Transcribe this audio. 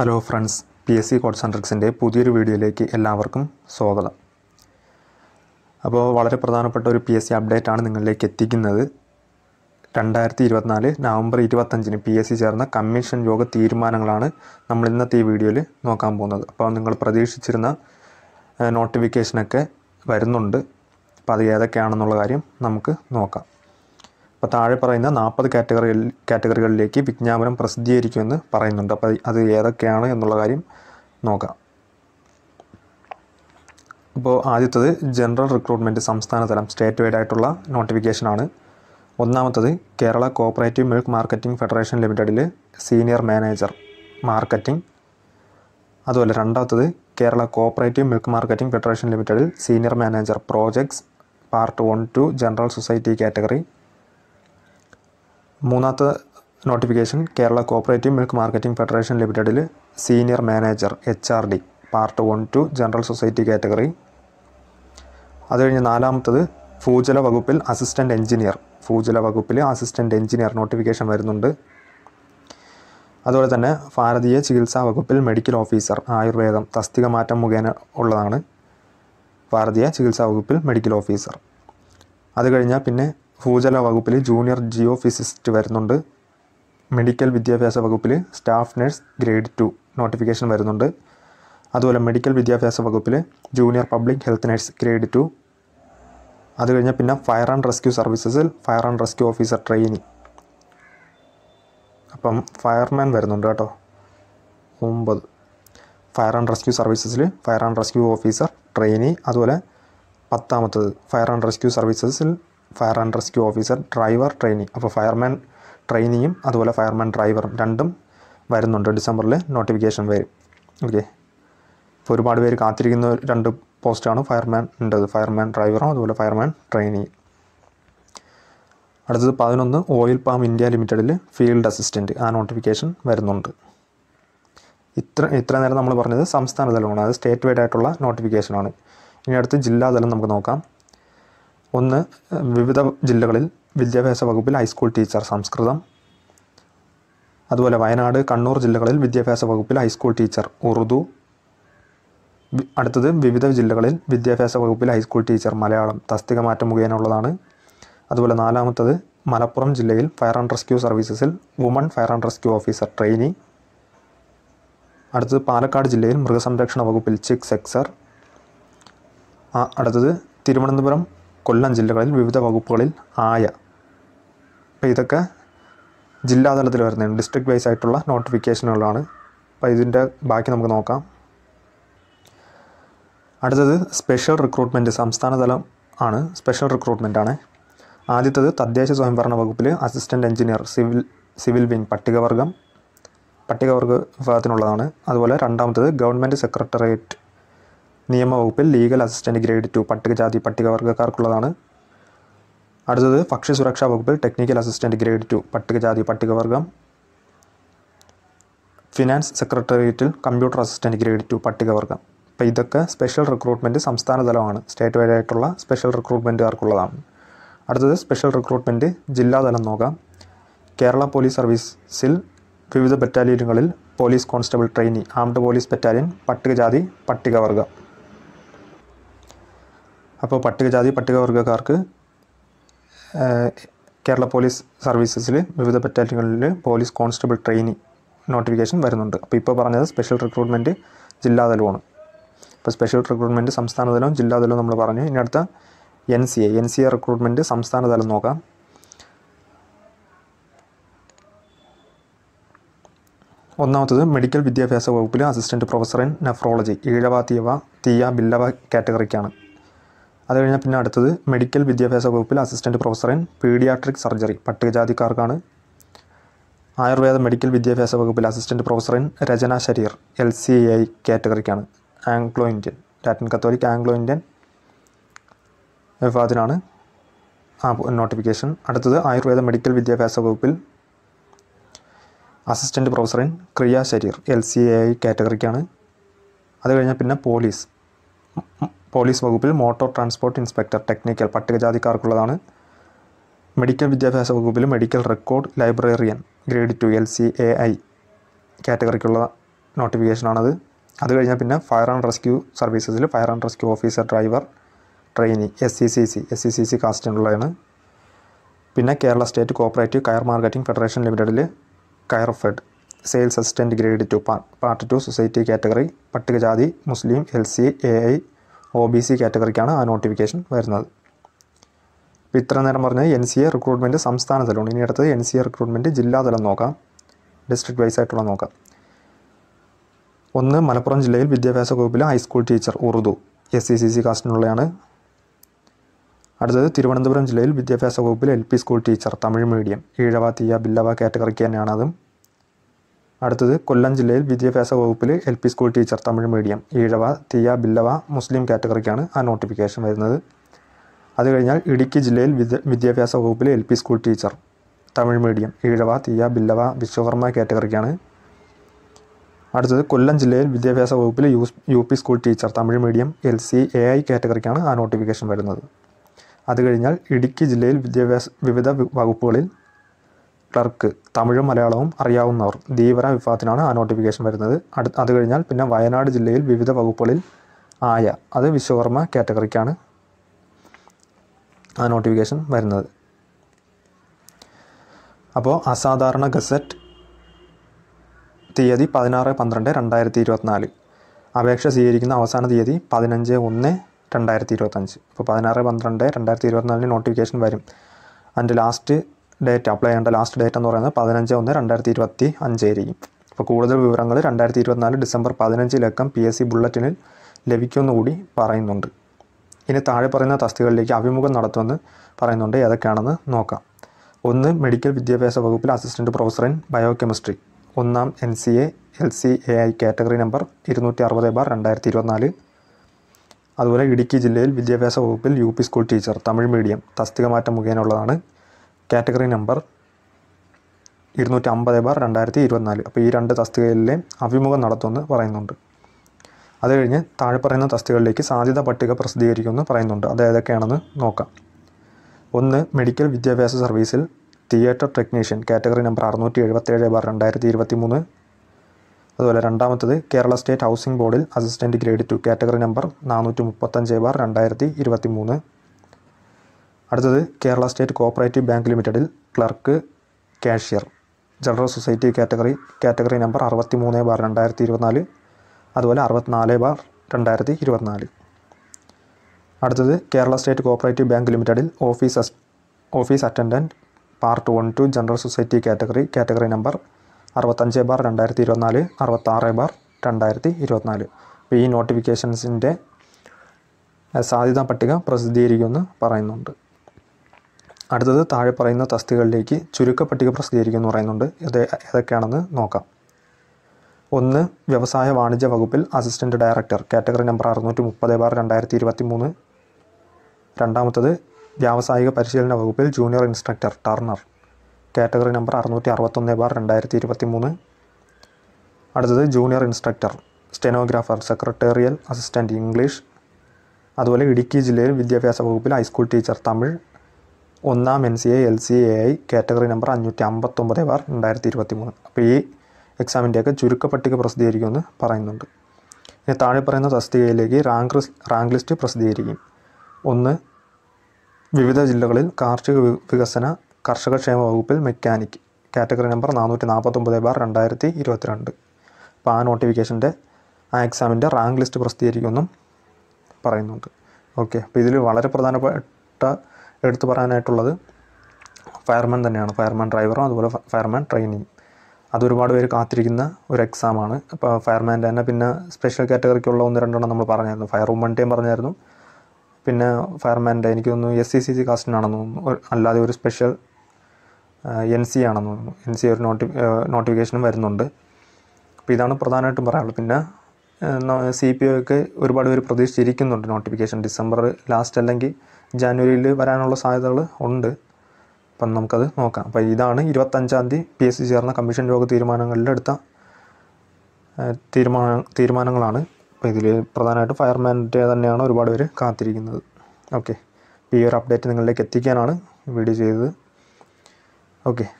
Hello friends P S C code സെൻട്രിക്സിന്റെ പുതിയൊരു വീഡിയോയിലേക്ക് എല്ലാവർക്കും സ്വാഗതം. അപ്പോൾ വളരെ പ്രധാനപ്പെട്ട ഒരു പി എസ് സി അപ്ഡേറ്റ് ആണ് നിങ്ങളിലേക്ക് എത്തിക്കുന്നത്. രണ്ടായിരത്തി ഇരുപത്തിനാല് നവംബർ ഇരുപത്തഞ്ചിന് പി എസ് സി ചേർന്ന കമ്മീഷൻ യോഗ തീരുമാനങ്ങളാണ് നമ്മൾ ഇന്നത്തെ ഈ വീഡിയോയിൽ നോക്കാൻ പോകുന്നത്. അപ്പോൾ നിങ്ങൾ പ്രതീക്ഷിച്ചിരുന്ന നോട്ടിഫിക്കേഷനൊക്കെ വരുന്നുണ്ട്. അപ്പോൾ അത് ഏതൊക്കെയാണെന്നുള്ള കാര്യം നമുക്ക് നോക്കാം. അപ്പോൾ താഴെ പറയുന്ന നാൽപ്പത് കാറ്റഗറികളിൽ കാറ്റഗറികളിലേക്ക് വിജ്ഞാപനം പ്രസിദ്ധീകരിക്കുമെന്ന് പറയുന്നുണ്ട്. അപ്പോൾ അത് ഏതൊക്കെയാണ് എന്നുള്ള കാര്യം നോക്കാം. അപ്പോൾ ആദ്യത്തത് ജനറൽ റിക്രൂട്ട്മെന്റ് സംസ്ഥാന തലം സ്റ്റേറ്റ് വൈഡ് ആയിട്ടുള്ള നോട്ടിഫിക്കേഷനാണ് ഒന്നാമത്തത് Kerala cooperative milk marketing federation ലിമിറ്റഡിൽ സീനിയർ മാനേജർ മാർക്കറ്റിംഗ് അതുപോലെ രണ്ടാമത്തത് Kerala cooperative milk marketing federation ലിമിറ്റഡിൽ senior manager projects part one two general society category മൂന്നാമത്തെ notification Kerala cooperative milk marketing federation ലിമിറ്റഡിൽ senior manager H R D part one two general society category അത് കഴിഞ്ഞ് നാലാമത്തത് ഭൂജല വകുപ്പിൽ assistant engineer ഭൂജല വകുപ്പിൽ assistant engineer notification വരുന്നുണ്ട്. അതുപോലെ തന്നെ ഭാരതീയ ചികിത്സാ വകുപ്പിൽ മെഡിക്കൽ ഓഫീസർ ആയുർവേദം തസ്തിക മാറ്റം മുഖേന ഉള്ളതാണ് ഭാരതീയ ചികിത്സാ വകുപ്പിൽ മെഡിക്കൽ ഓഫീസർ അത് കഴിഞ്ഞാൽ പിന്നെ ഭൂജല വകുപ്പിൽ ജൂനിയർ ജിയോ ഫിസിസ്റ്റ് വരുന്നുണ്ട്. മെഡിക്കൽ വിദ്യാഭ്യാസ വകുപ്പിൽ staff nurse grade two notification വരുന്നുണ്ട്. അതുപോലെ മെഡിക്കൽ വിദ്യാഭ്യാസ വകുപ്പിൽ junior public health nurse grade two അത് കഴിഞ്ഞാൽ പിന്നെ fire and rescue സർവീസസിൽ fire and rescue officer trainee അപ്പം ഫയർമാൻ വരുന്നുണ്ട് കേട്ടോ. ഒമ്പത്. Fire and rescue സർവീസസിൽ fire and rescue officer trainee അതുപോലെ പത്താമത്തത് fire and rescue സർവീസസിൽ fire and rescue officer driver trainee അപ്പോൾ ഫയർമാൻ ട്രെയിനിയും അതുപോലെ ഫയർമാൻ ഡ്രൈവറും രണ്ടും വരുന്നുണ്ട് ഡിസംബറിൽ നോട്ടിഫിക്കേഷൻ വരും. ഓക്കെ ഇപ്പോൾ ഒരുപാട് പേര് കാത്തിരിക്കുന്ന രണ്ട് പോസ്റ്റാണ് ഫയർമാൻ ഉണ്ടത്. ഫയർമാൻ ഡ്രൈവറും അതുപോലെ ഫയർമാൻ ട്രെയിനിങ് അടുത്തത് പതിനൊന്ന് ഓയിൽ പാം ഇന്ത്യ ലിമിറ്റഡിൽ ഫീൽഡ് അസിസ്റ്റന്റ് ആ നോട്ടിഫിക്കേഷൻ വരുന്നുണ്ട്. ഇത്ര ഇത്ര നേരം നമ്മൾ പറഞ്ഞത് സംസ്ഥാന തലമാണ് അത് സ്റ്റേറ്റ് വൈഡ് ആയിട്ടുള്ള നോട്ടിഫിക്കേഷനാണ് ഇനി അടുത്ത് ജില്ലാതലം നമുക്ക് നോക്കാം. ഒന്ന് വിവിധ ജില്ലകളിൽ വിദ്യാഭ്യാസ വകുപ്പിൽ ഹൈസ്കൂൾ ടീച്ചർ സംസ്കൃതം. അതുപോലെ വയനാട് കണ്ണൂർ ജില്ലകളിൽ വിദ്യാഭ്യാസ വകുപ്പിൽ ഹൈസ്കൂൾ ടീച്ചർ ഉറുദു. അടുത്തത് വിവിധ ജില്ലകളിൽ വിദ്യാഭ്യാസ വകുപ്പിൽ ഹൈസ്കൂൾ ടീച്ചർ മലയാളം തസ്തിക മാറ്റം മുഖേന ഉള്ളതാണ് അതുപോലെ നാലാമത്തത് മലപ്പുറം ജില്ലയിൽ fire and rescue സർവീസസിൽ woman fire and rescue officer trainee. അടുത്തത് പാലക്കാട് ജില്ലയിൽ മൃഗസംരക്ഷണ വകുപ്പിൽ ചിക് സെക്സർ അടുത്തത് തിരുവനന്തപുരം കൊല്ലം ജില്ലകളിൽ വിവിധ വകുപ്പുകളിൽ ആയ അപ്പോൾ ഇതൊക്കെ ജില്ലാതലത്തിൽ വരുന്നതാണ് ഡിസ്ട്രിക്ട് വൈസ് ആയിട്ടുള്ള നോട്ടിഫിക്കേഷനുകളാണ് അപ്പോൾ ഇതിന്റെ ബാക്കി നമുക്ക് നോക്കാം. അടുത്തത് സ്പെഷ്യൽ റിക്രൂട്ട്മെന്റ് സംസ്ഥാന തലം ആണ്. സ്പെഷ്യൽ റിക്രൂട്ട്മെന്റ് ആണ്. ആദ്യത്തത് തദ്ദേശ സ്വയംഭരണ വകുപ്പിൽ assistant engineer civil civil wing പട്ടികവർഗം. പട്ടികവർഗ വിഭാഗത്തിനുള്ളതാണ്. അതുപോലെ രണ്ടാമത്തത് ഗവൺമെന്റ് സെക്രട്ടേറിയറ്റ് നിയമവകുപ്പിൽ ലീഗൽ അസിസ്റ്റന്റ് ഗ്രേഡ് ടു പട്ടികജാതി പട്ടികവർഗക്കാർക്കുള്ളതാണ്. അടുത്തത് ഭക്ഷ്യസുരക്ഷാ വകുപ്പിൽ ടെക്നിക്കൽ അസിസ്റ്റന്റ് ഗ്രേഡ് ടു പട്ടികജാതി പട്ടികവർഗം ഫിനാൻസ് സെക്രട്ടേറിയറ്റിൽ കമ്പ്യൂട്ടർ അസിസ്റ്റന്റ് ഗ്രേഡ് ടു പട്ടികവർഗം അപ്പോൾ ഇതൊക്കെ സ്പെഷ്യൽ റിക്രൂട്ട്മെന്റ് സംസ്ഥാന തലമാണ്. സ്റ്റേറ്റ് വൈഡ് ആയിട്ടുള്ള സ്പെഷ്യൽ റിക്രൂട്ട്മെന്റുകാർക്കുള്ളതാണ് അടുത്തത് സ്പെഷ്യൽ റിക്രൂട്ട്മെന്റ് ജില്ലാതലം നോക്കാം. കേരള പോലീസ് സർവീസിൽ വിവിധ ബറ്റാലിയനുകളിൽ police constable trainee armed police battalion പട്ടികജാതി പട്ടികവർഗം അപ്പോൾ പട്ടികജാതി പട്ടികവർഗക്കാർക്ക് കേരള പോലീസ് സർവീസസിൽ വിവിധ ബറ്റാലിയനുകളിൽ പോലീസ് കോൺസ്റ്റബിൾ ട്രെയിനി നോട്ടിഫിക്കേഷൻ വരുന്നുണ്ട്. അപ്പോൾ ഇപ്പോൾ പറഞ്ഞത് സ്പെഷ്യൽ റിക്രൂട്ട്മെന്റ് ജില്ലാതലമാണ് അപ്പോൾ സ്പെഷ്യൽ റിക്രൂട്ട്മെന്റ് സംസ്ഥാനതലവും ജില്ലാതലവും നമ്മൾ പറഞ്ഞു. ഇനി അടുത്ത N C A N C A recruitment സംസ്ഥാനതലം നോക്കാം. ഒന്നാമത്തത് മെഡിക്കൽ വിദ്യാഭ്യാസ വകുപ്പിലെ assistant professor in nephrology Ezhava തീവ Thiyya Billava കാറ്റഗറിക്കാണ് അത് കഴിഞ്ഞാൽ പിന്നെ അടുത്തത് മെഡിക്കൽ വിദ്യാഭ്യാസ വകുപ്പിൽ assistant professor in paediatric surgery പട്ടികജാതിക്കാർക്കാണ് Ayurveda medical വിദ്യാഭ്യാസ വകുപ്പിൽ assistant professor in Rachana ശരീർ L C I കാറ്റഗറിക്കാണ് Anglo Indian Latin Catholic Anglo Indian വിഭാഗത്തിനാണ് ആ നോട്ടിഫിക്കേഷൻ അടുത്തത് ആയുർവേദ മെഡിക്കൽ വിദ്യാഭ്യാസ വകുപ്പിൽ അസിസ്റ്റന്റ് പ്രൊഫസർ ഇൻ ക്രിയ ശരീർ എൽ സി ഐ കാറ്റഗറിക്കാണ് അത് കഴിഞ്ഞാൽ പിന്നെ പോലീസ്. പോലീസ് വകുപ്പിൽ മോട്ടോർ ട്രാൻസ്പോർട്ട് ഇൻസ്പെക്ടർ ടെക്നിക്കൽ പട്ടികജാതിക്കാർക്കുള്ളതാണ്. മെഡിക്കൽ വിദ്യാഭ്യാസ വകുപ്പിൽ medical record librarian grade two L C A I കാറ്റഗറിക്കുള്ള നോട്ടിഫിക്കേഷനാണത്. അത് കഴിഞ്ഞാൽ പിന്നെ fire and rescue സർവീസസിൽ fire and rescue officer driver trainee S C C C S C C C കാസ്റ്റിനുള്ളതാണ്. പിന്നെ Kerala state cooperative coir marketing federation ലിമിറ്റഡിൽ coir fed sales assistant grade two part two society category പട്ടികജാതി മുസ്ലിം L C A I O B C കാറ്റഗറിക്കാണ് ആ notification വരുന്നത്. ഇപ്പോൾ ഇത്ര നേരം പറഞ്ഞത് N C A recruitment സംസ്ഥാന തലമാണ് ഇനി അടുത്തത് എൻ സി എ റിക്രൂട്ട്മെന്റ് ജില്ലാതലം നോക്കാം. ഡിസ്ട്രിക്ട് വൈസ് ആയിട്ടുള്ള നോക്കാം. ഒന്ന് മലപ്പുറം ജില്ലയിൽ വിദ്യാഭ്യാസ വകുപ്പിലെ high school teacher Urdu S C C C കാസ്റ്റിനുള്ളതാണ് അടുത്തത് തിരുവനന്തപുരം ജില്ലയിൽ വിദ്യാഭ്യാസ വകുപ്പിലെ L P school teacher Tamil medium Ezhava Thiyya Billava കാറ്റഗറിക്ക് തന്നെയാണ് അതും. അടുത്തത് കൊല്ലം ജില്ലയിൽ വിദ്യാഭ്യാസ വകുപ്പിൽ L P school teacher Tamil medium Ezhava Thiyya Billava മുസ്ലിം കാറ്റഗറിക്കാണ് ആ നോട്ടിഫിക്കേഷൻ വരുന്നത്. അത് കഴിഞ്ഞാൽ ഇടുക്കി ജില്ലയിൽ വിദ്യ വിദ്യാഭ്യാസ വകുപ്പിൽ L P school teacher Tamil medium Ezhava Thiyya Billava Vishwakarma കാറ്റഗറിക്കാണ്. അടുത്തത് കൊല്ലം ജില്ലയിൽ വിദ്യാഭ്യാസ വകുപ്പിൽ U U P school teacher Tamil medium L C A I കാറ്റഗറിക്കാണ് ആ നോട്ടിഫിക്കേഷൻ വരുന്നത്. അത് കഴിഞ്ഞാൽ ഇടുക്കി ജില്ലയിൽ വിദ്യാഭ്യാസ വിവിധ വകുപ്പുകളിൽ ക്ലർക്ക് തമിഴും മലയാളവും അറിയാവുന്നവർ ധീവര വിഭാഗത്തിനാണ് ആ നോട്ടിഫിക്കേഷൻ വരുന്നത്. അടുത്ത് അത് കഴിഞ്ഞാൽ പിന്നെ വയനാട് ജില്ലയിൽ വിവിധ വകുപ്പുകളിൽ ആയ അത് വിശ്വകർമ്മ കാറ്റഗറിക്കാണ് ആ നോട്ടിഫിക്കേഷൻ വരുന്നത്. അപ്പോൾ അസാധാരണ ഗസറ്റ് തീയതി പതിനാറ് പന്ത്രണ്ട് രണ്ടായിരത്തി ഇരുപത്തിനാല് അപേക്ഷ സ്വീകരിക്കുന്ന അവസാന തീയതി പതിനഞ്ച് ഒന്ന് രണ്ടായിരത്തി ഇരുപത്തഞ്ച് അപ്പോൾ പതിനാറ് പന്ത്രണ്ട് രണ്ടായിരത്തി ഇരുപത്തിനാലിന് നോട്ടിഫിക്കേഷൻ വരും. അതിന്റെ ലാസ്റ്റ് ഡേറ്റ് അപ്ലൈ ചെയ്യേണ്ട ലാസ്റ്റ് ഡേറ്റ് എന്ന് പറയുന്നത് പതിനഞ്ച് ഒന്ന് രണ്ടായിരത്തി ഇരുപത്തി അഞ്ചായിരിക്കും അപ്പോൾ കൂടുതൽ വിവരങ്ങൾ രണ്ടായിരത്തി ഇരുപത്തിനാല് ഡിസംബർ പതിനഞ്ചിലക്കം പി എസ് സി ബുള്ളറ്റിനിൽ ലഭിക്കുമെന്ന് കൂടി പറയുന്നുണ്ട്. ഇനി താഴെ പറയുന്ന തസ്തികളിലേക്ക് അഭിമുഖം നടത്തുമെന്ന് പറയുന്നുണ്ട്. ഏതൊക്കെയാണെന്ന് നോക്കാം. ഒന്ന് മെഡിക്കൽ വിദ്യാഭ്യാസ വകുപ്പിൽ അസിസ്റ്റന്റ് പ്രൊഫസർ ഇൻ ബയോകെമിസ്ട്രി ഒന്നാം N C A L C A I category number ഇരുന്നൂറ്റി അറുപത് ബാർ രണ്ടായിരത്തി ഇരുപത്തിനാല് അതുപോലെ ഇടുക്കി ജില്ലയിൽ വിദ്യാഭ്യാസ വകുപ്പിൽ U P school teacher Tamil medium തസ്തിക മാറ്റം മുഖേനയുള്ളതാണ്. കാറ്റഗറി നമ്പർ ഇരുന്നൂറ്റി അമ്പത് ബാർ രണ്ടായിരത്തി ഇരുപത്തിനാല്. അപ്പോൾ ഈ രണ്ട് തസ്തികയിലെ അഭിമുഖം നടത്തുമെന്ന് പറയുന്നുണ്ട്. അത് കഴിഞ്ഞ് താഴെ പറയുന്ന തസ്തികകളിലേക്ക് സാധ്യത പട്ടിക പ്രസിദ്ധീകരിക്കുമെന്ന് പറയുന്നുണ്ട്. അത് ഏതൊക്കെയാണെന്ന് നോക്കാം. ഒന്ന് മെഡിക്കൽ വിദ്യാഭ്യാസ സർവീസിൽ തിയേറ്റർ ടെക്നീഷ്യൻ കാറ്റഗറി നമ്പർ അറുന്നൂറ്റി എഴുപത്തേഴ് ബാർ രണ്ടായിരത്തി ഇരുപത്തി മൂന്ന് അതുപോലെ രണ്ടാമത്തത് കേരള സ്റ്റേറ്റ് ഹൗസിംഗ് ബോർഡിൽ assistant grade two category number നാനൂറ്റി മുപ്പത്തഞ്ച് ബാർ രണ്ടായിരത്തി ഇരുപത്തി മൂന്ന് അടുത്തത് കേരള സ്റ്റേറ്റ് കോഓപ്പറേറ്റീവ് ബാങ്ക് ലിമിറ്റഡിൽ clerk cashier general society category category number അറുപത്തി മൂന്ന് ബാർ രണ്ടായിരത്തി ഇരുപത്തിനാല് അതുപോലെ അറുപത്തിനാല് ബാർ രണ്ടായിരത്തി ഇരുപത്തിനാല് അടുത്തത് കേരള സ്റ്റേറ്റ് കോഓപ്പറേറ്റീവ് ബാങ്ക് ലിമിറ്റഡിൽ office office attendant part one two general society category category number അറുപത്തഞ്ച് ബാർ രണ്ടായിരത്തി ഇരുപത്തിനാല് അറുപത്താറ് ബാർ രണ്ടായിരത്തി ഇരുപത്തിനാല് ഈ നോട്ടിഫിക്കേഷൻസിന്റെ സാധ്യതാ പട്ടിക പ്രസിദ്ധീകരിക്കുമെന്ന് പറയുന്നുണ്ട്. അടുത്തത് താഴെ പറയുന്ന തസ്തികളിലേക്ക് തസ്തികകളിലേക്ക് ചുരുക്കപ്പട്ടിക പ്രസിദ്ധീകരിക്കുമെന്ന് പറയുന്നുണ്ട്. ഇത് ഏതൊക്കെയാണെന്ന് നോക്കാം. ഒന്ന് വ്യവസായ വാണിജ്യ വകുപ്പിൽ അസിസ്റ്റന്റ് ഡയറക്ടർ കാറ്റഗറി നമ്പർ അറുന്നൂറ്റി മുപ്പത് ബാർ രണ്ടായിരത്തി ഇരുപത്തി മൂന്ന് രണ്ടാമത്തത് വ്യാവസായിക പരിശീലന വകുപ്പിൽ junior instructor turner category number അറുന്നൂറ്റി അറുപത്തൊന്ന് ബാർ രണ്ടായിരത്തി ഇരുപത്തി മൂന്ന് അടുത്തത് junior instructor stenographer secretarial assistant English. അതുപോലെ ഇടുക്കി ജില്ലയിൽ വിദ്യാഭ്യാസ വകുപ്പിൽ ഹൈസ്കൂൾ ടീച്ചർ തമിഴ്. ഒന്നാം N C A L C A I category number അഞ്ഞൂറ്റി അമ്പത്തൊമ്പത് ബാർ രണ്ടായിരത്തി ഇരുപത്തി മൂന്ന് അപ്പോൾ ഈ എക്സാമിന്റെയൊക്കെ ചുരുക്കപ്പട്ടിക പ്രസിദ്ധീകരിക്കുമെന്ന് പറയുന്നുണ്ട്. ഇനി താഴെ പറയുന്ന തസ്തികയിലേക്ക് റാങ്ക് റാങ്ക് ലിസ്റ്റ് പ്രസിദ്ധീകരിക്കും. ഒന്ന് വിവിധ ജില്ലകളിൽ കാർഷിക വികസന കർഷകക്ഷേമ വകുപ്പിൽ മെക്കാനിക് കാറ്റഗറി നമ്പർ നാനൂറ്റി നാൽപ്പത്തൊമ്പത് ബാർ രണ്ടായിരത്തി ഇരുപത്തിരണ്ട് അപ്പോൾ ആ നോട്ടിഫിക്കേഷന്റെ ആ എക്സാമിന്റെ റാങ്ക് ലിസ്റ്റ് പ്രസിദ്ധീകരിക്കുമെന്നും പറയുന്നുണ്ട്. ഓക്കെ അപ്പോൾ ഇതിൽ വളരെ പ്രധാനപ്പെട്ട എടുത്തു പറയാനായിട്ടുള്ളത്. ഫയർമാൻ തന്നെയാണ്. ഫയർമാൻ ഡ്രൈവറും അതുപോലെ ഫയർമാൻ ട്രെയിനിങ് അത് ഒരുപാട് പേര് കാത്തിരിക്കുന്ന ഒരു എക്സാമാണ് ഇപ്പോൾ ഫയർമാന്റെ തന്നെ പിന്നെ സ്പെഷ്യൽ കാറ്റഗറിക്കുള്ള ഒന്ന് രണ്ടെണ്ണം നമ്മൾ പറഞ്ഞായിരുന്നു. ഫയർ വുമന്റെയും പറഞ്ഞായിരുന്നു. പിന്നെ ഫയർമാന്റെ എനിക്ക് തോന്നുന്നു എസ് സി സി സി കാസ്റ്റിനാണെന്ന് അല്ലാതെ ഒരു സ്പെഷ്യൽ എൻ സി ആണെന്ന് എൻ സി ഒരു നോട്ടി നോട്ടിഫിക്കേഷനും വരുന്നുണ്ട്. അപ്പോൾ ഇതാണ് പ്രധാനമായിട്ടും പറയാനുള്ളത്. പിന്നെ സി പി ഒക്കെ ഒരുപാട് പേര് പ്രതീക്ഷിച്ചിരിക്കുന്നുണ്ട്. നോട്ടിഫിക്കേഷൻ ഡിസംബർ ലാസ്റ്റ് അല്ലെങ്കിൽ ജാനുവരിയിൽ വരാനുള്ള സാധ്യതകൾ ഉണ്ട്. അപ്പം നമുക്കത് നോക്കാം. അപ്പോൾ ഇതാണ് ഇരുപത്തഞ്ചാം തീയതി പി എസ് സി ചേർന്ന കമ്മീഷൻ യോഗ തീരുമാനങ്ങളിലെടുത്ത തീരുമാന തീരുമാനങ്ങളാണ്. അപ്പോൾ ഇതിൽ പ്രധാനമായിട്ട് ഫയർമാന്റെ തന്നെയാണ് ഒരുപാട് പേര് കാത്തിരിക്കുന്നത്. ഓക്കെ. ഈ ഒരു അപ്ഡേറ്റ് നിങ്ങളിലേക്ക് എത്തിക്കാനാണ് വീഡിയോ ചെയ്തത്. ഓക്കെ.